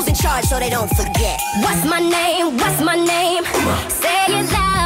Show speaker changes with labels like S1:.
S1: who's in charge so they don't forget. What's my name? What's my name? Say it loud.